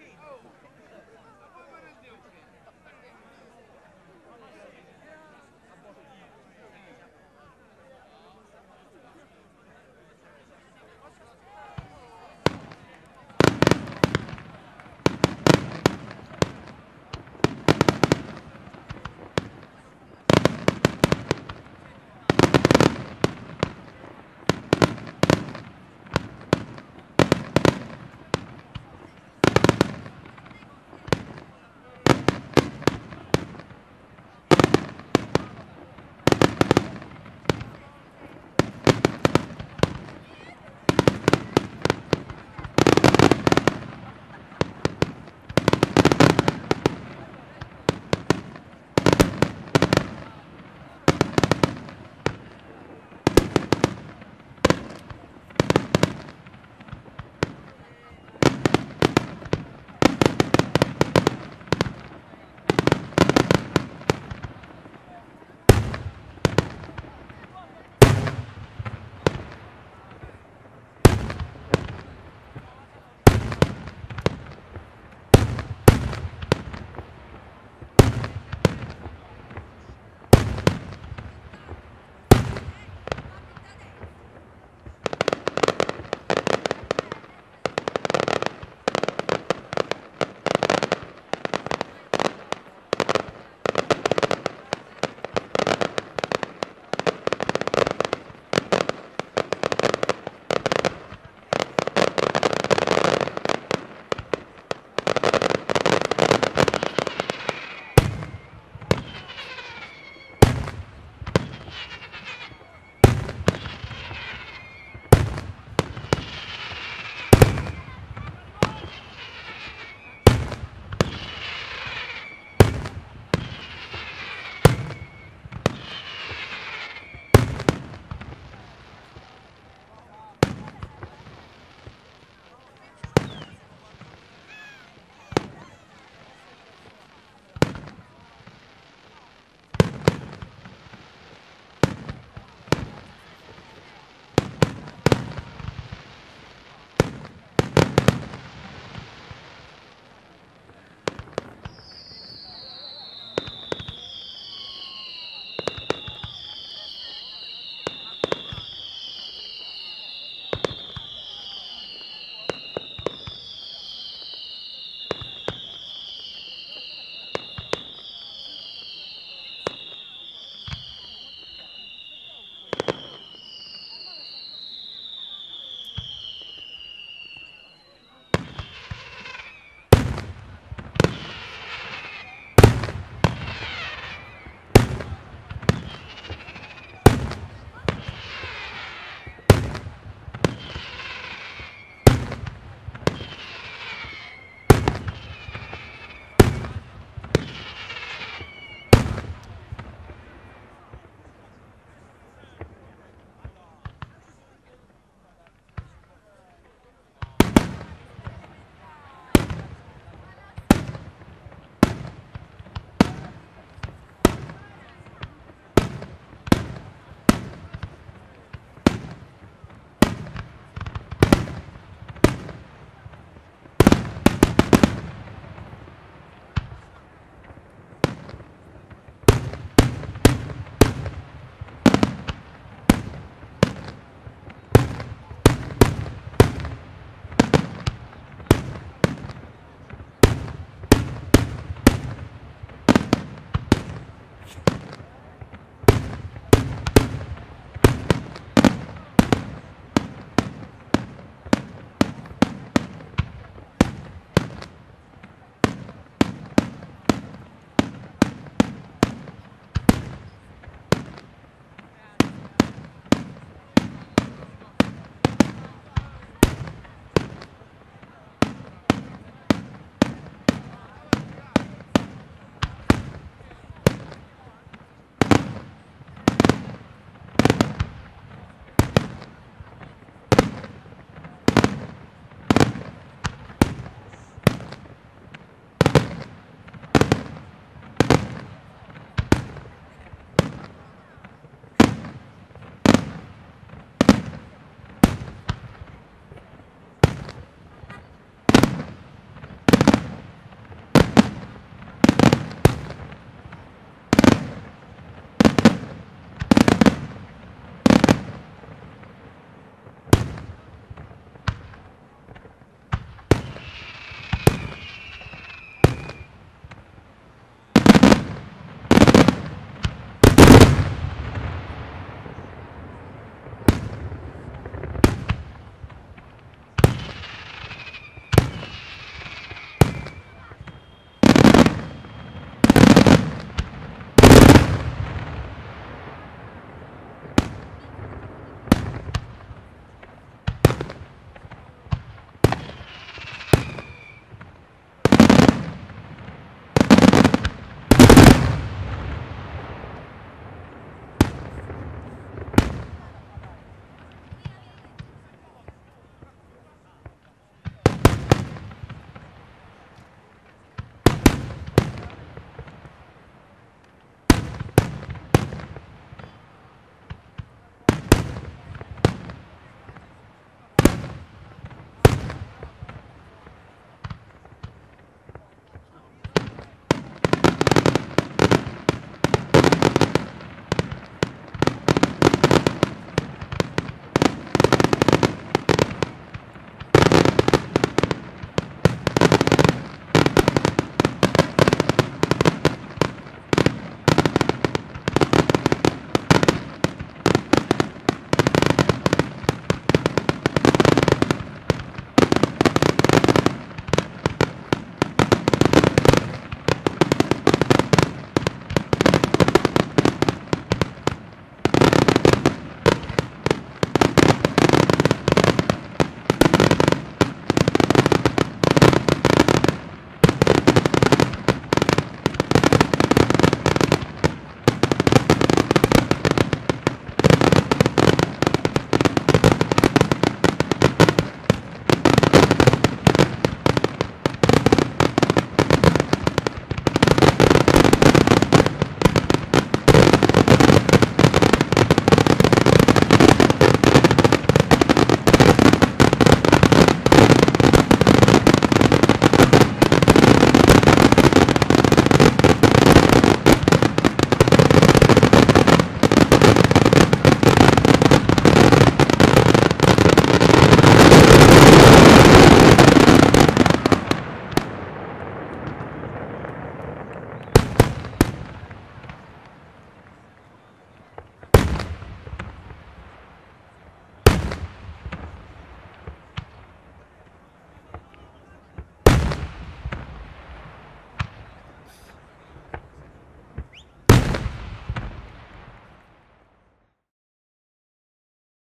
Oh.